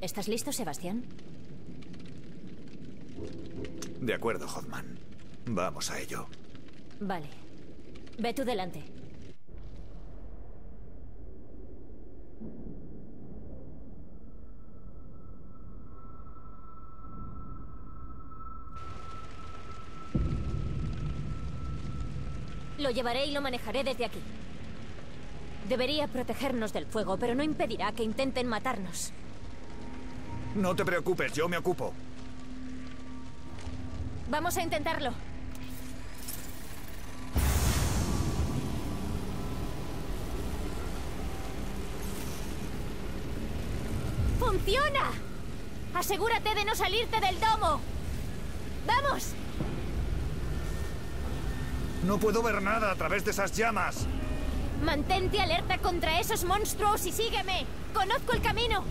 ¿Estás listo, Sebastián? De acuerdo, Hoffman. Vamos a ello. Vale. Ve tú delante. Lo llevaré y lo manejaré desde aquí. Debería protegernos del fuego, pero no impedirá que intenten matarnos. No te preocupes, yo me ocupo. Vamos a intentarlo. ¡Funciona! Asegúrate de no salirte del domo. ¡Vamos! No puedo ver nada a través de esas llamas. Mantente alerta contra esos monstruos y sígueme. Conozco el camino.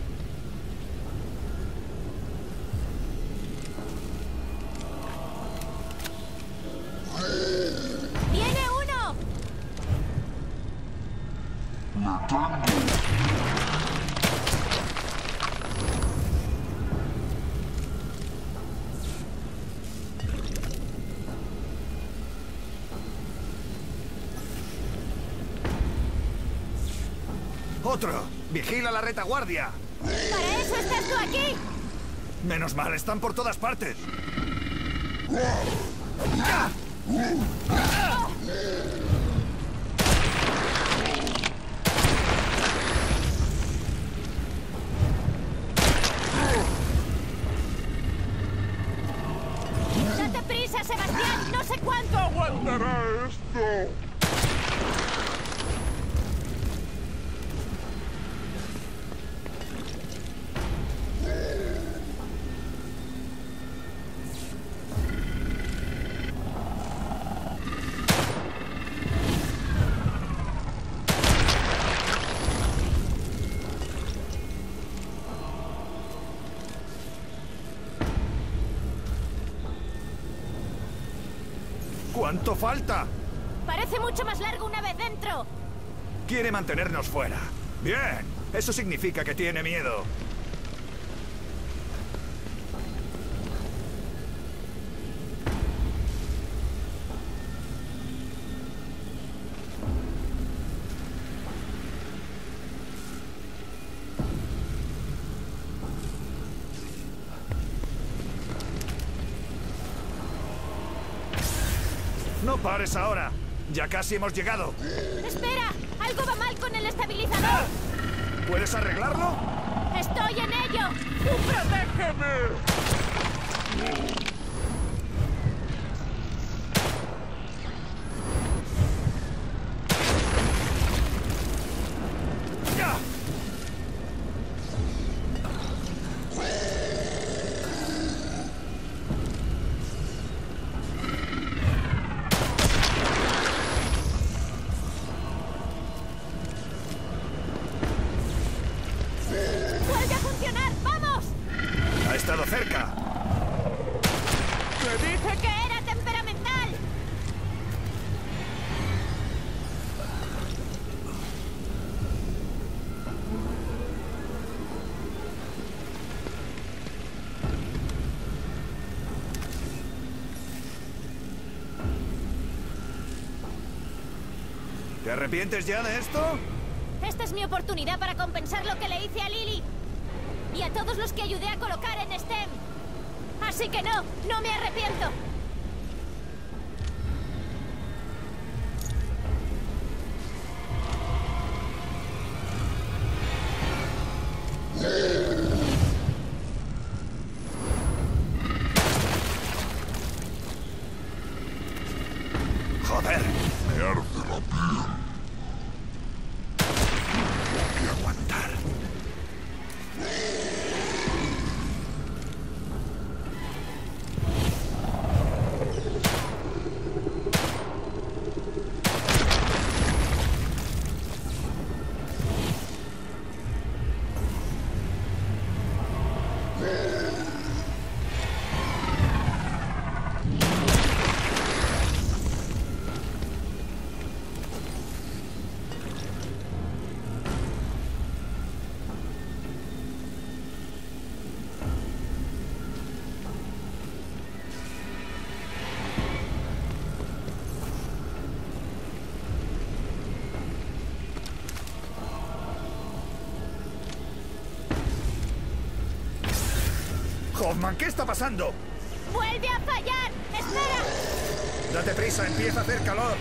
¡Viene uno! ¡Otro! ¡Vigila la retaguardia! ¡Para eso estás tú aquí! Menos mal, están por todas partes. ¡Date ¿Cuánto falta? Parece mucho más largo una vez dentro. Quiere mantenernos fuera. Bien, eso significa que tiene miedo. Pares ahora. Ya casi hemos llegado. ¡Espera! ¡Algo va mal con el estabilizador! ¿Puedes arreglarlo? ¡Estoy en ello! ¡Protégeme! Arrepientes ya de esto? Esta es mi oportunidad para compensar lo que le hice a Lily. Y a todos los que ayudé a colocar en STEM. Así que no, no me arrepiento. Hoffman, ¿qué está pasando? ¡Vuelve a fallar! ¡Espera! Date prisa, empieza a hacer calor.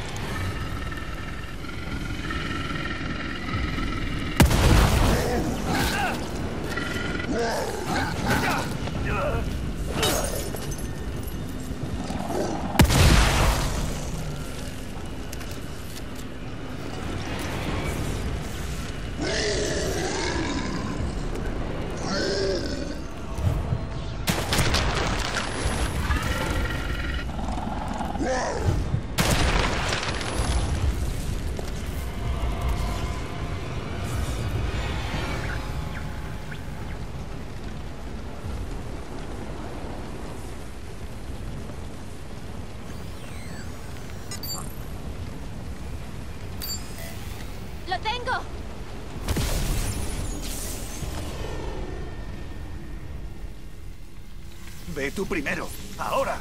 Tú primero, ahora.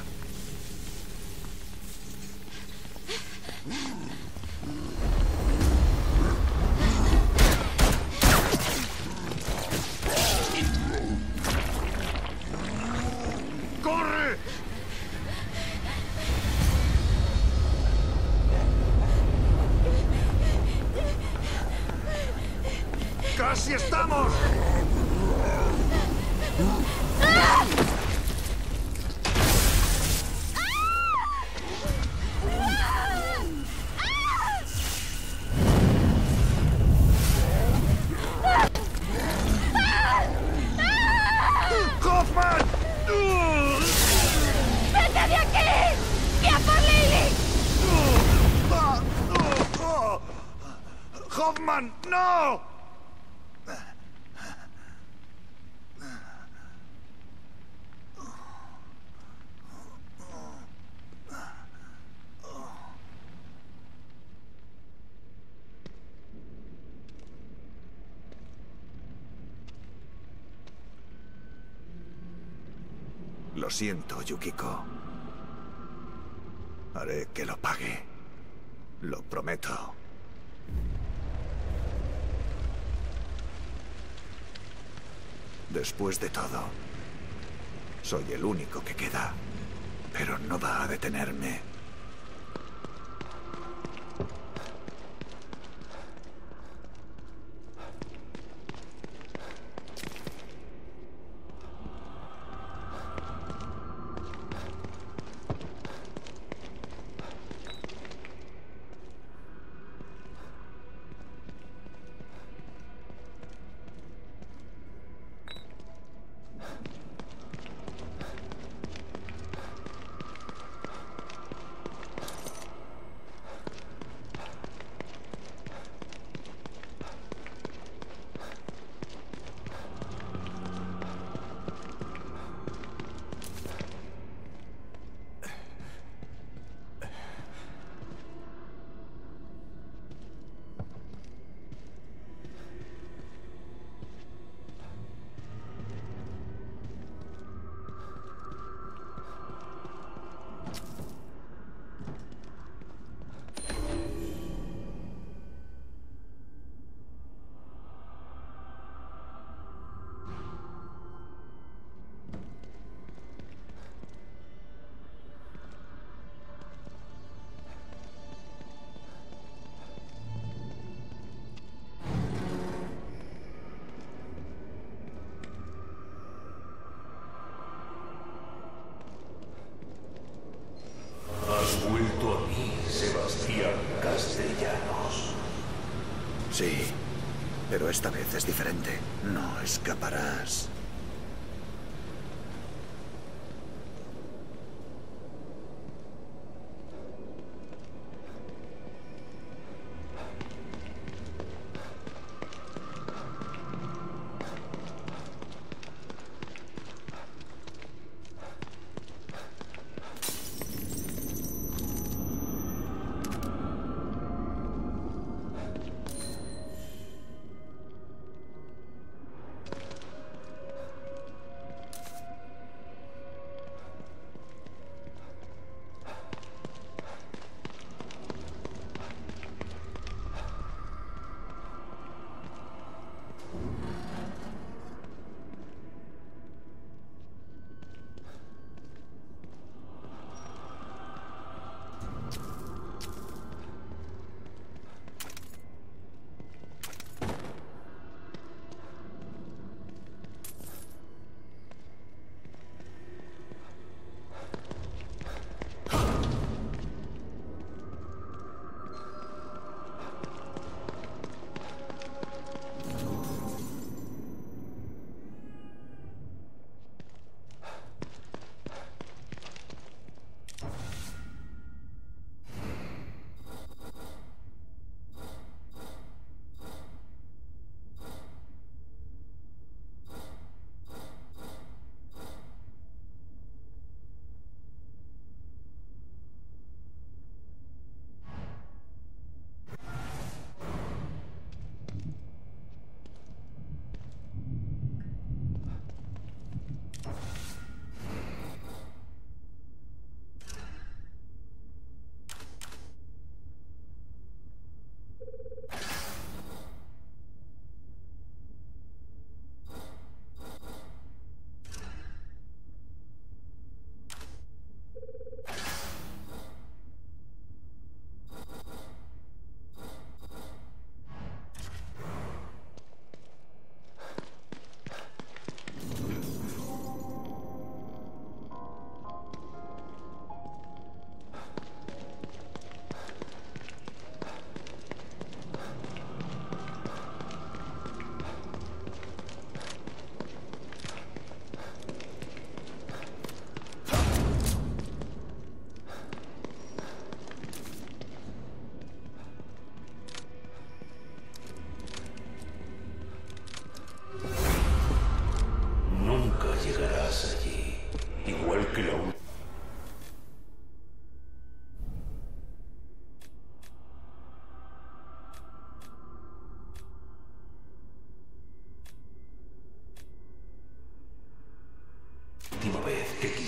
Lo siento, Yukiko. Haré que lo pague. Lo prometo. Después de todo, soy el único que queda. Pero no va a detenerme. escaparás.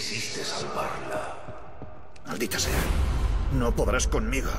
Quisiste salvarla. Maldita sea. No podrás conmigo.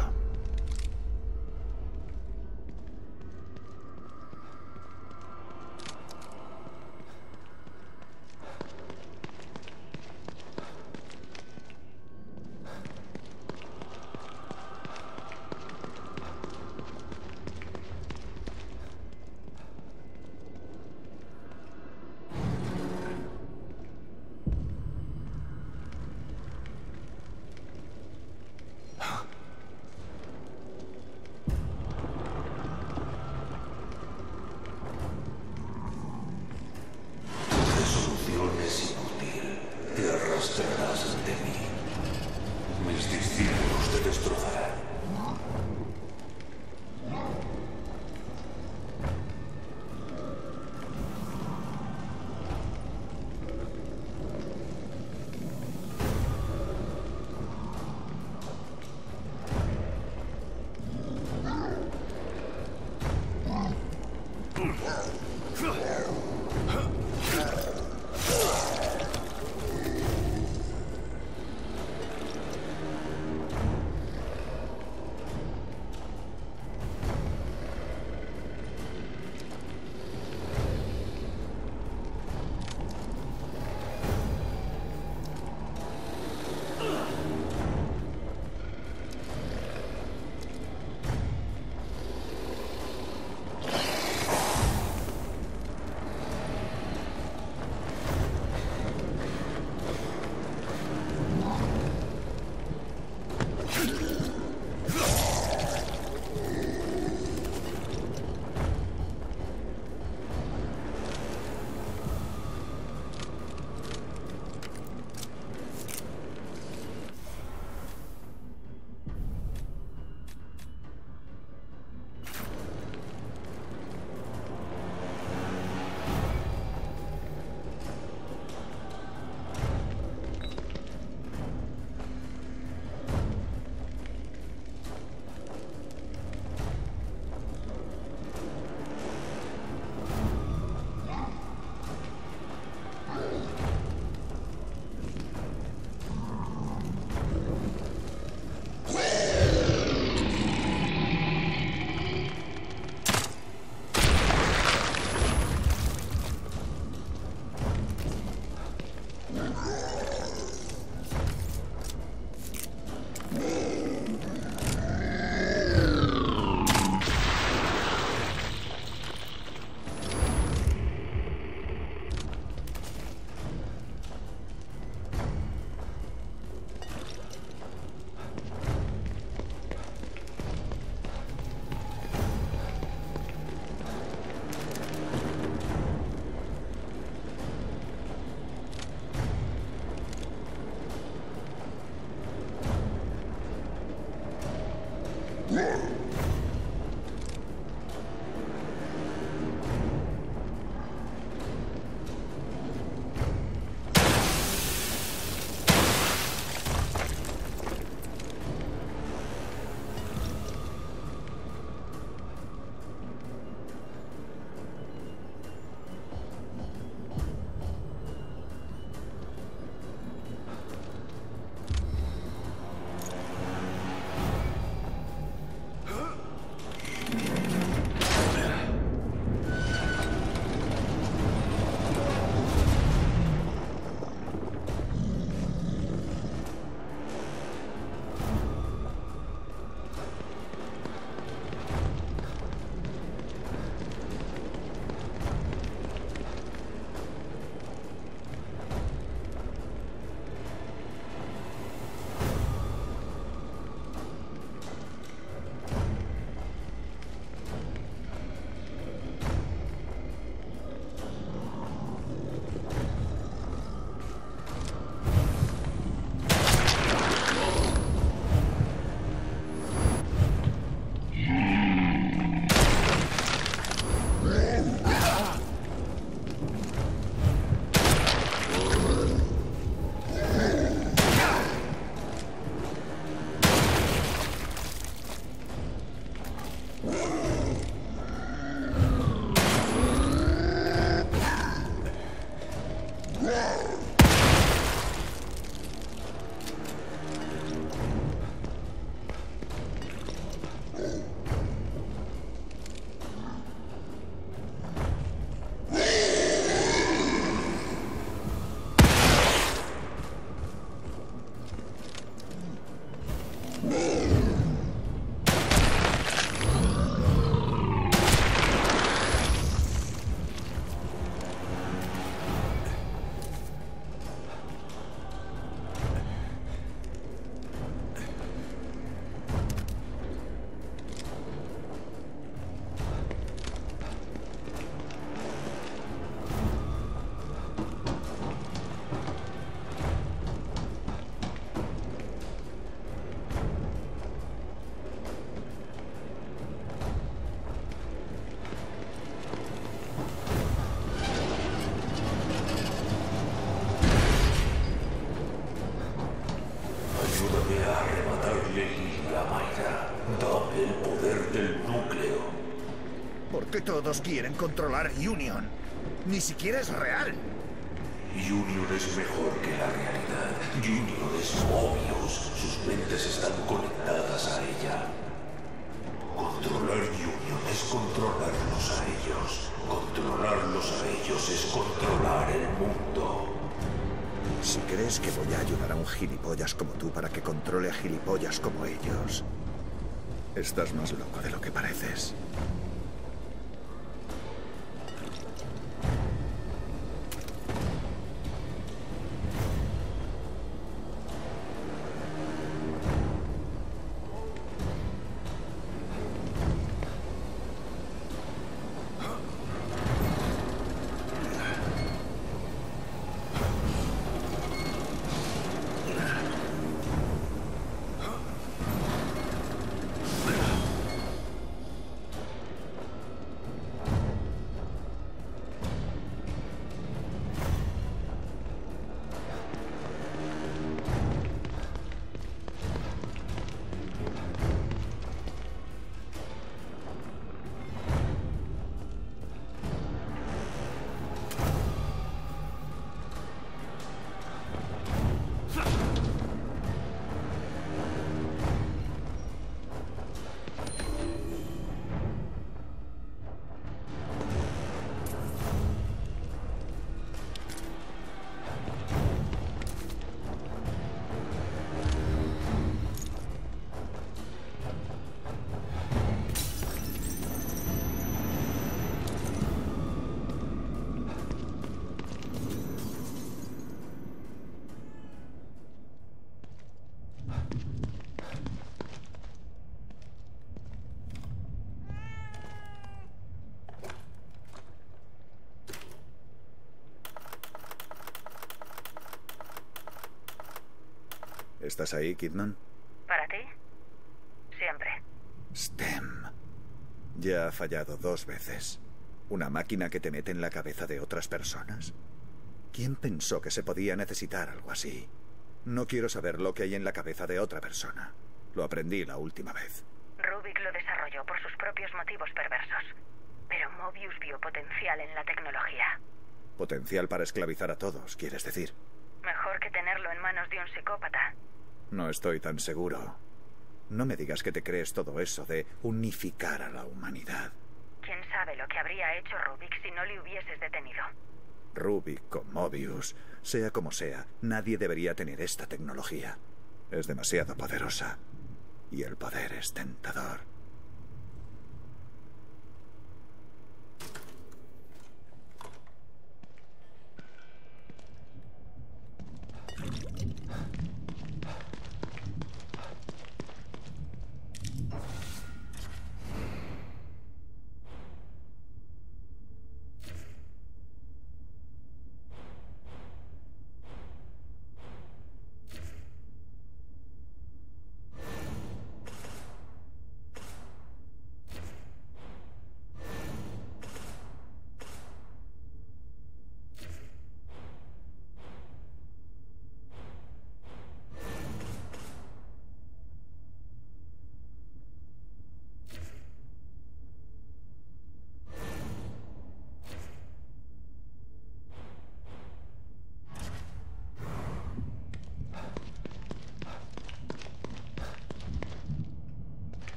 ¿Por qué todos quieren controlar Union? Ni siquiera es real. Union es mejor que la realidad. Union es Mobius. Sus mentes están conectadas a ella. Controlar Union es controlarlos a ellos. Controlarlos a ellos es controlar el mundo. Si crees que voy a ayudar a un gilipollas como tú para que controle a gilipollas como ellos, estás más loco de lo que pareces. ¿Estás ahí, Kidman? ¿Para ti? Siempre. STEM. Ya ha fallado dos veces. ¿Una máquina que te mete en la cabeza de otras personas? ¿Quién pensó que se podía necesitar algo así? No quiero saber lo que hay en la cabeza de otra persona. Lo aprendí la última vez. Rubik lo desarrolló por sus propios motivos perversos. Pero Mobius vio potencial en la tecnología. Potencial para esclavizar a todos, quieres decir. Mejor que tenerlo en manos de un psicópata. No estoy tan seguro. No me digas que te crees todo eso de unificar a la humanidad. ¿Quién sabe lo que habría hecho Rubik si no le hubieses detenido? Rubik con Mobius, sea como sea, nadie debería tener esta tecnología. Es demasiado poderosa. Y el poder es tentador.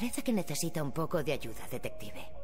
Parece que necesita un poco de ayuda, detective.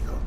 Trato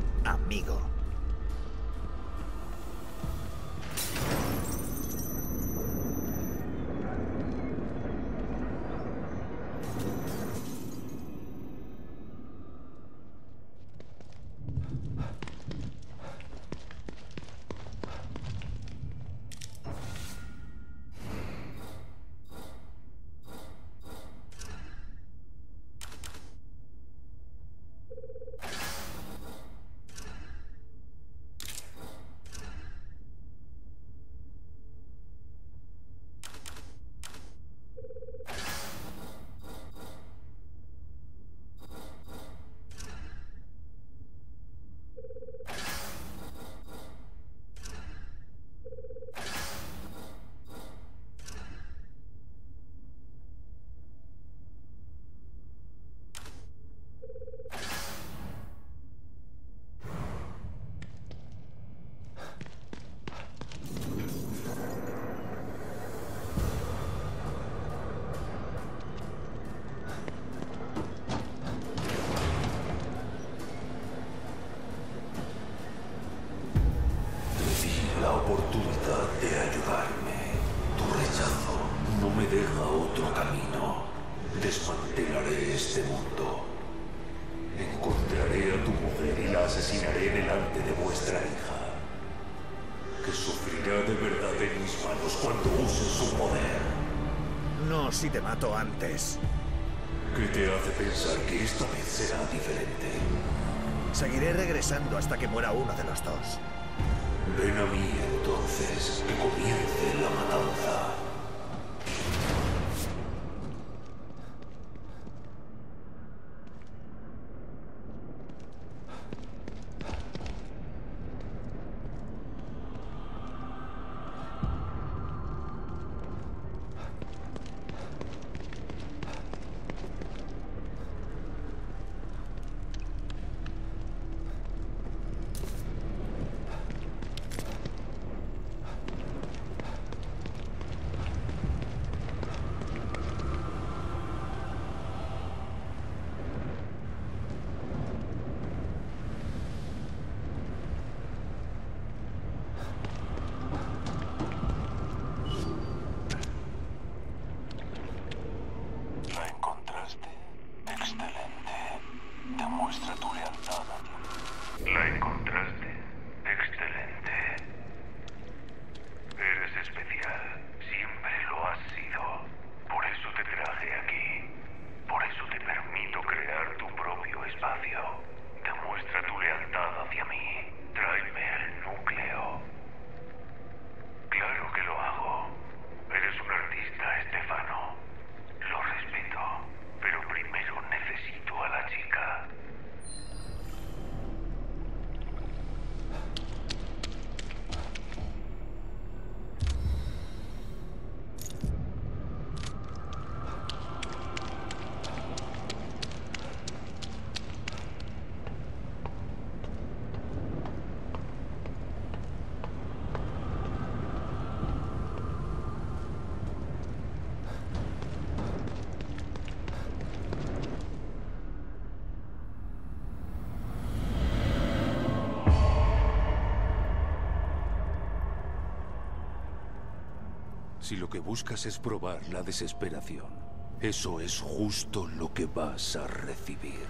mato antes. ¿Qué te hace pensar que esta vez será diferente? Seguiré regresando hasta que muera uno de los dos. Ven a mí entonces, que comience la matanza. Si lo que buscas es probar la desesperación, eso es justo lo que vas a recibir.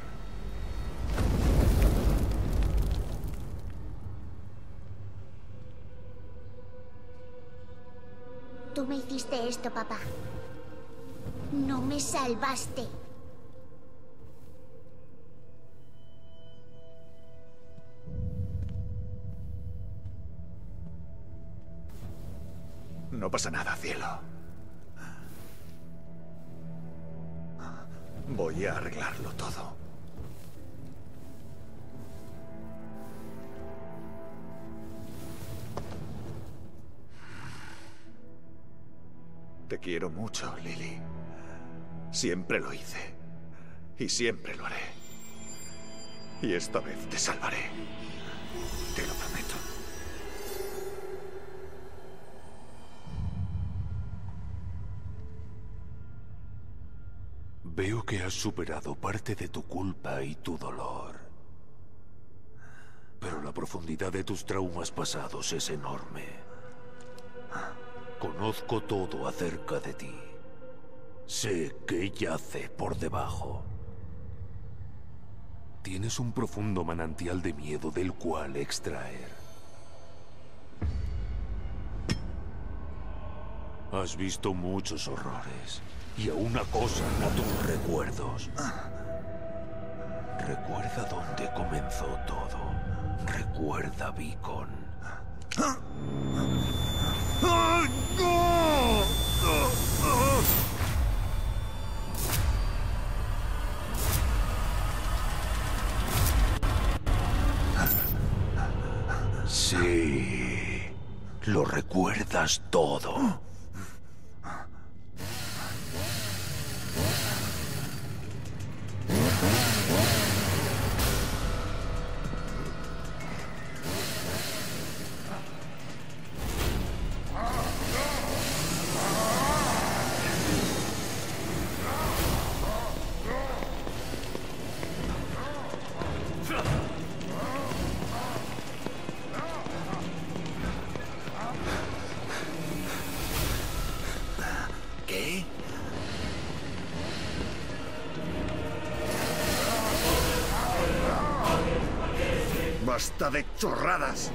Tú me hiciste esto, papá. No me salvaste. No pasa nada, cielo. Voy a arreglarlo todo. Te quiero mucho, Lily. Siempre lo hice. Y siempre lo haré. Y esta vez te salvaré. Te lo prometo. Que has superado parte de tu culpa y tu dolor. Pero la profundidad de tus traumas pasados es enorme. Conozco todo acerca de ti. Sé que yace por debajo. Tienes un profundo manantial de miedo del cual extraer. Has visto muchos horrores y a una cosa a tus recuerdos. Recuerda dónde comenzó todo. Recuerda Beacon. Sí, lo recuerdas todo. Basta de chorradas.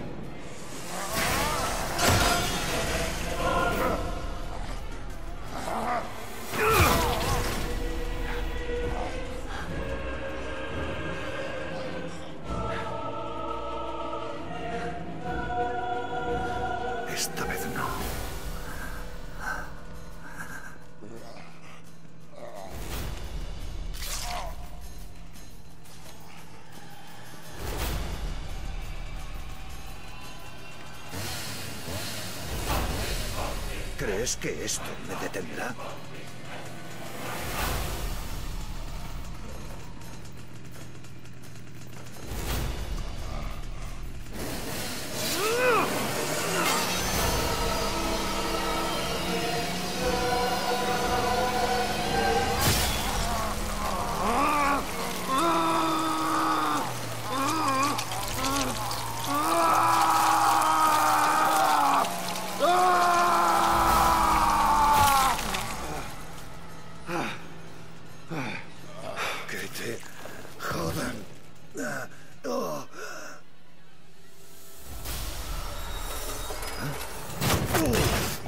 ¿Crees que esto me detendrá?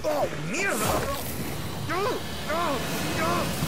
¡Oh, mierda! ¡No! ¡No! ¡No!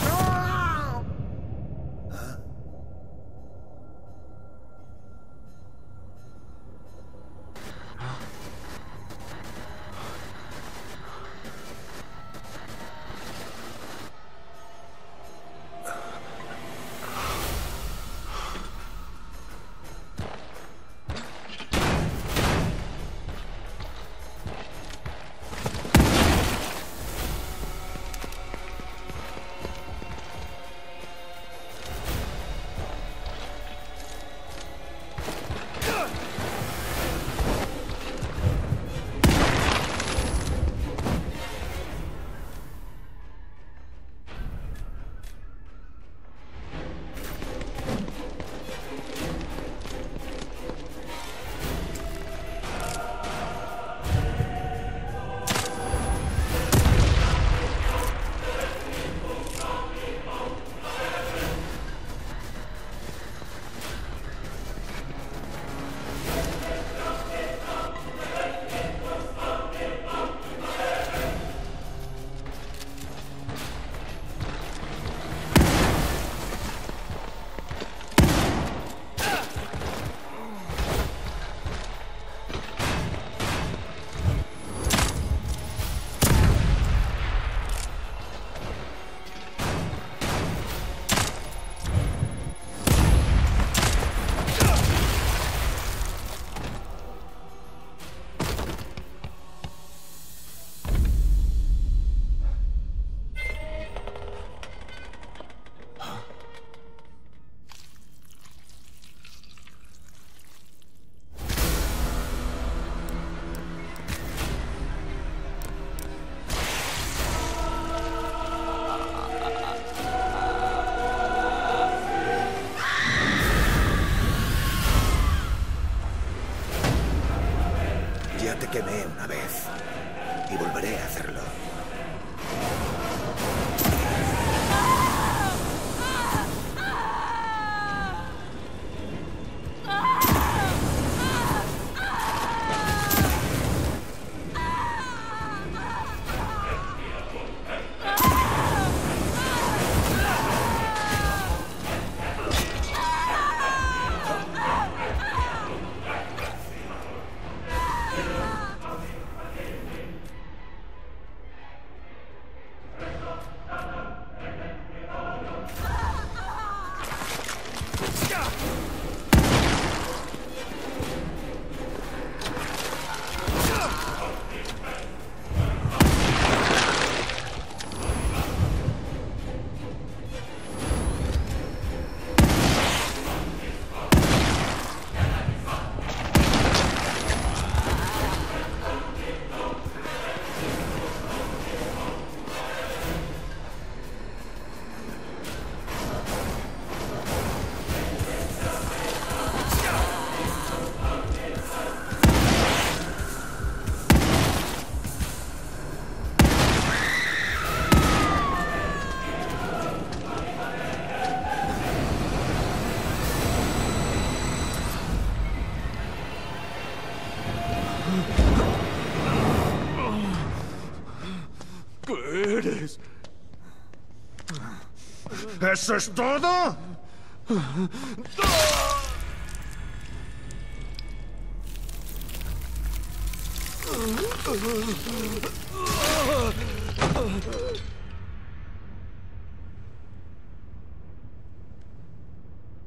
¿Eso es todo?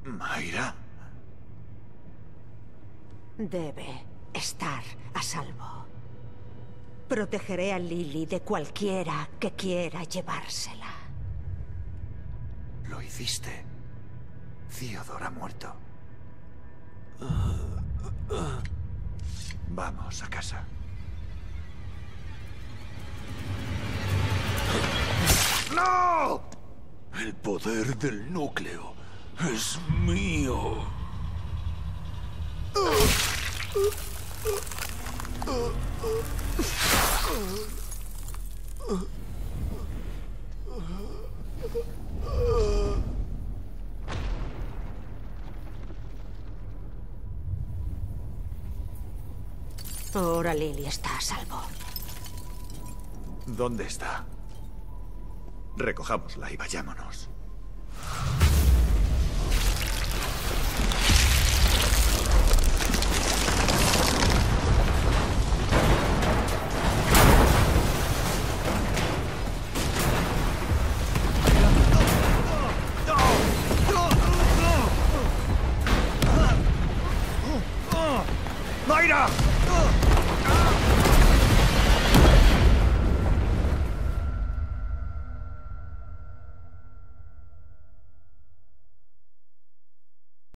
Mayra. Debe estar a salvo. Protegeré a Lily de cualquiera que quiera llevársela. Hiciste. Theodore ha muerto. Vamos a casa. ¡No! El poder del núcleo es mío. Ahora Lily está a salvo. ¿Dónde está? Recojámosla y vayámonos.